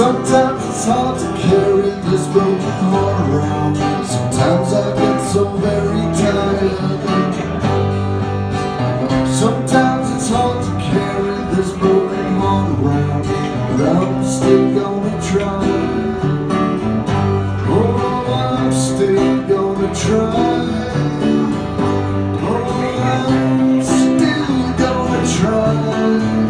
Sometimes it's hard to carry this broken heart around. Sometimes I get so very tired. Sometimes it's hard to carry this broken heart around But I'm still gonna try. Oh, I'm still gonna try. Oh, I'm still gonna try.